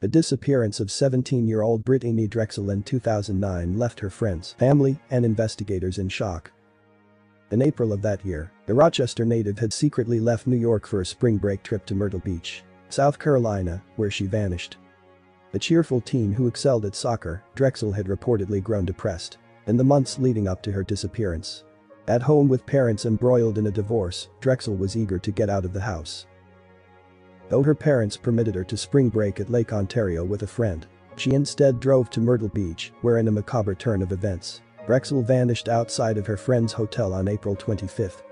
The disappearance of 17-year-old Brittanee Drexel in 2009 left her friends, family, and investigators in shock. In April of that year, the Rochester native had secretly left New York for a spring break trip to Myrtle Beach, South Carolina, where she vanished. A cheerful teen who excelled at soccer, Drexel had reportedly grown depressed in the months leading up to her disappearance. At home with parents embroiled in a divorce, Drexel was eager to get out of the house. Though her parents permitted her to spring break at Lake Ontario with a friend, she instead drove to Myrtle Beach, where in a macabre turn of events, Drexel vanished outside of her friend's hotel on April 25.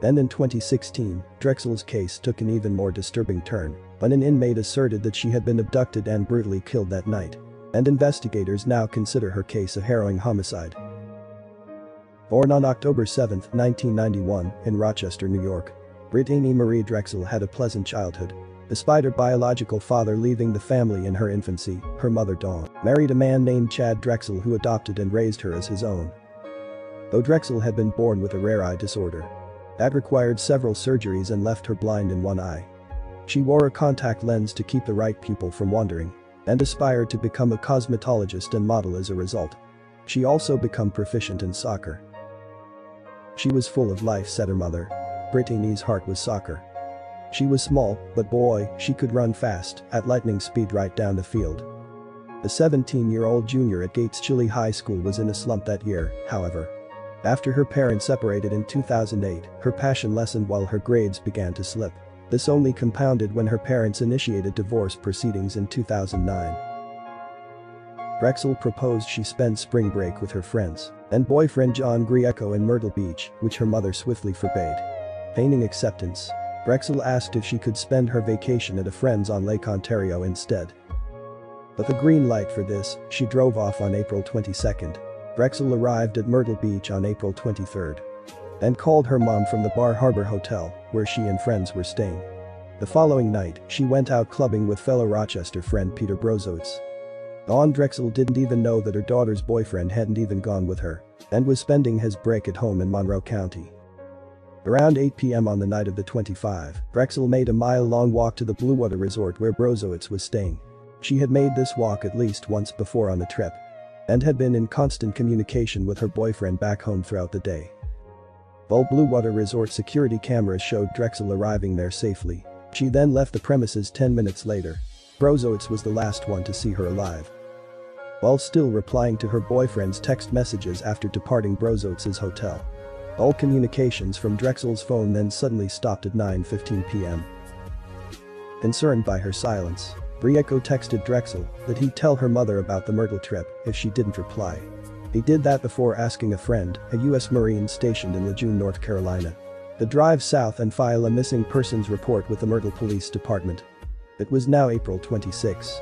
Then in 2016, Drexel's case took an even more disturbing turn when an inmate asserted that she had been abducted and brutally killed that night. And investigators now consider her case a harrowing homicide. Born on October 7, 1991, in Rochester, New York, Brittanee Marie Drexel had a pleasant childhood Despite her biological father leaving the family in her infancy, her mother Dawn married a man named Chad Drexel who adopted and raised her as his own. Though Drexel had been born with a rare eye disorder. That required several surgeries and left her blind in one eye. She wore a contact lens to keep the right pupil from wandering and aspired to become a cosmetologist and model as a result. She also become proficient in soccer. She was full of life said her mother. Brittanee's heart was soccer. She was small, but boy, she could run fast, at lightning speed right down the field. The 17-year-old junior at Gates Chili High School was in a slump that year, however. After her parents separated in 2008, her passion lessened while her grades began to slip. This only compounded when her parents initiated divorce proceedings in 2009. Drexel proposed she spend spring break with her friends and boyfriend John Grieco in Myrtle Beach, which her mother swiftly forbade. Feigning acceptance, Drexel asked if she could spend her vacation at a friend's on Lake Ontario instead. With a green light for this, she drove off on April 22. Drexel arrived at Myrtle Beach on April 23. And called her mom from the Bar Harbor Hotel, where she and friends were staying. The following night, she went out clubbing with fellow Rochester friend Peter Brozowitz. Dawn Drexel didn't even know that her daughter's boyfriend hadn't even gone with her and was spending his break at home in Monroe County. Around 8 p.m. on the night of the 25, Drexel made a mile-long walk to the Bluewater Resort where Brozowitz was staying. She had made this walk at least once before on the trip and had been in constant communication with her boyfriend back home throughout the day. While Bluewater Resort security cameras showed Drexel arriving there safely, she then left the premises 10 minutes later. Brozowitz was the last one to see her alive. While still replying to her boyfriend's text messages after departing Brozowitz's hotel. All communications from Drexel's phone then suddenly stopped at 9.15 p.m. Concerned by her silence, Grieco texted Drexel that he'd tell her mother about the Myrtle trip if she didn't reply. He did that before asking a friend, a U.S. Marine stationed in Lejeune, North Carolina, to drive south and file a missing persons report with the Myrtle Police Department. It was now April 26.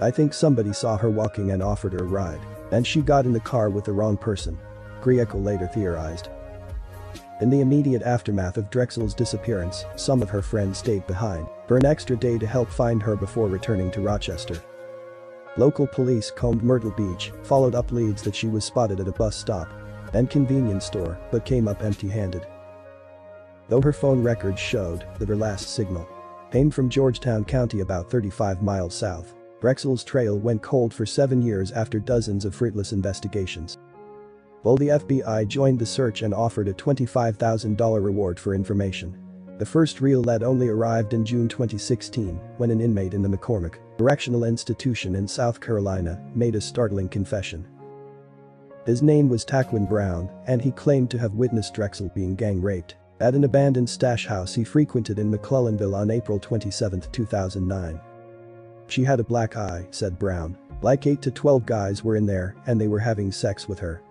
I think somebody saw her walking and offered her a ride, and she got in the car with the wrong person. Grieco later theorized. In the immediate aftermath of Drexel's disappearance, some of her friends stayed behind for an extra day to help find her before returning to Rochester. Local police combed Myrtle Beach, followed up leads that she was spotted at a bus stop and convenience store, but came up empty-handed. Though her phone records showed that her last signal came from Georgetown County about 35 miles south, Drexel's trail went cold for seven years after dozens of fruitless investigations. Well the FBI joined the search and offered a $25,000 reward for information. The first real lead only arrived in June 2016 when an inmate in the McCormick Correctional Institution in South Carolina made a startling confession. His name was Taquan Brown and he claimed to have witnessed Drexel being gang raped at an abandoned stash house he frequented in McClellanville on April 27, 2009. She had a black eye, said Brown. Like 8 to 12 guys were in there and they were having sex with her.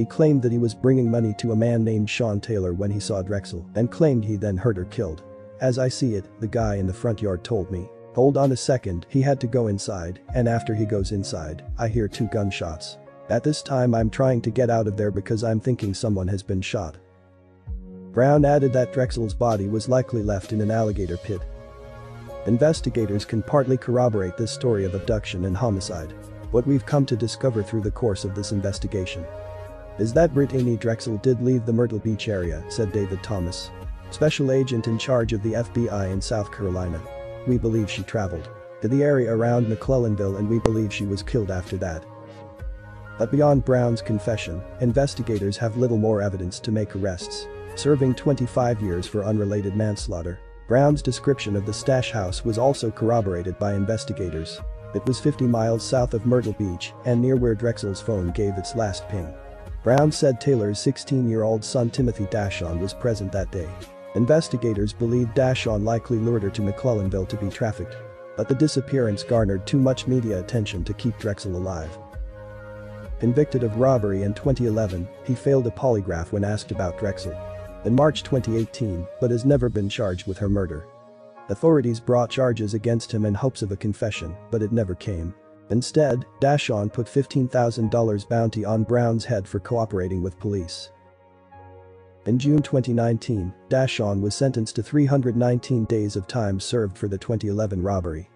He claimed that he was bringing money to a man named Sean Taylor when he saw Drexel and claimed he then heard her killed. As I see it, the guy in the front yard told me. Hold on a second, he had to go inside, and after he goes inside, I hear two gunshots. At this time I'm trying to get out of there because I'm thinking someone has been shot. Brown added that Drexel's body was likely left in an alligator pit. Investigators can partly corroborate this story of abduction and homicide. What we've come to discover through the course of this investigation is that Brittanee Drexel did leave the Myrtle Beach area, said David Thomas. Special agent in charge of the FBI in South Carolina. We believe she traveled to the area around McClellanville and we believe she was killed after that. But beyond Brown's confession, investigators have little more evidence to make arrests. Serving 25 years for unrelated manslaughter, Brown's description of the stash house was also corroborated by investigators. It was 50 miles south of Myrtle Beach and near where Drexel's phone gave its last ping. Brown said Taylor's 16-year-old son Timothy Da'Shaun was present that day. Investigators believe Da'Shaun likely lured her to McClellanville to be trafficked. But the disappearance garnered too much media attention to keep Drexel alive. Convicted of robbery in 2011, he failed a polygraph when asked about Drexel. In March 2018, but has never been charged with her murder. Authorities brought charges against him in hopes of a confession, but it never came. Instead, Da'Shaun put $15,000 bounty on Brown's head for cooperating with police. In June 2019, Da'Shaun was sentenced to 319 days of time served for the 2011 robbery.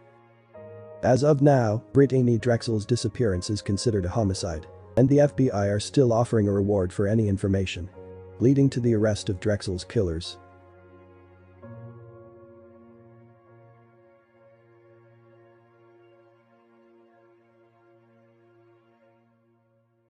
As of now, Brittanee Drexel's disappearance is considered a homicide. And the FBI are still offering a reward for any information. Leading to the arrest of Drexel's killers.